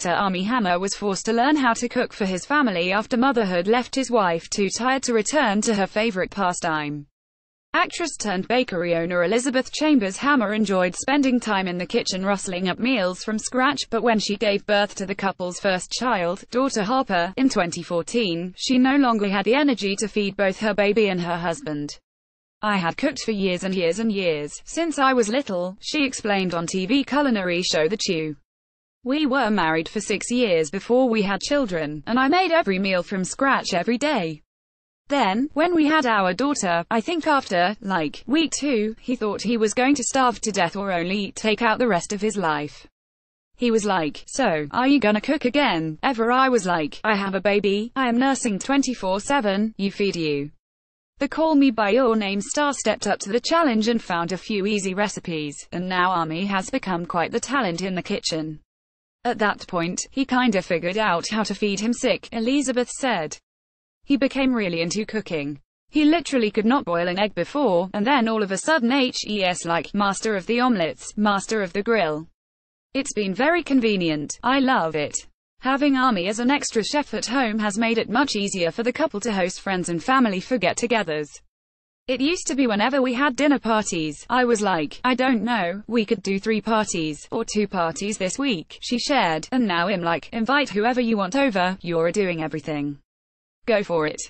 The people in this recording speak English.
Actor Armie Hammer was forced to learn how to cook for his family after motherhood left his wife too tired to return to her favorite pastime. Actress turned bakery owner Elizabeth Chambers Hammer enjoyed spending time in the kitchen rustling up meals from scratch, but when she gave birth to the couple's first child, daughter Harper, in 2014, she no longer had the energy to feed both her baby and her husband. I had cooked for years and years and years, since I was little, she explained on TV culinary show The Chew. We were married for six years before we had children, and I made every meal from scratch every day. Then, when we had our daughter, I think after, like, week two, he thought he was going to starve to death or only take out the rest of his life. He was like, so, are you gonna cook again? Ever I was like, I have a baby, I am nursing 24-7, you feed you. The Call Me By Your Name star stepped up to the challenge and found a few easy recipes, and now Armie has become quite the talent in the kitchen. At that point, he kinda figured out how to feed him sick, Elizabeth said. He became really into cooking. He literally could not boil an egg before, and then all of a sudden HES like, master of the omelets, master of the grill. It's been very convenient, I love it. Having Armie as an extra chef at home has made it much easier for the couple to host friends and family for get-togethers. It used to be whenever we had dinner parties, I was like, I don't know, we could do three parties, or two parties this week, she shared, and now I'm like, invite whoever you want over, you're doing everything. Go for it.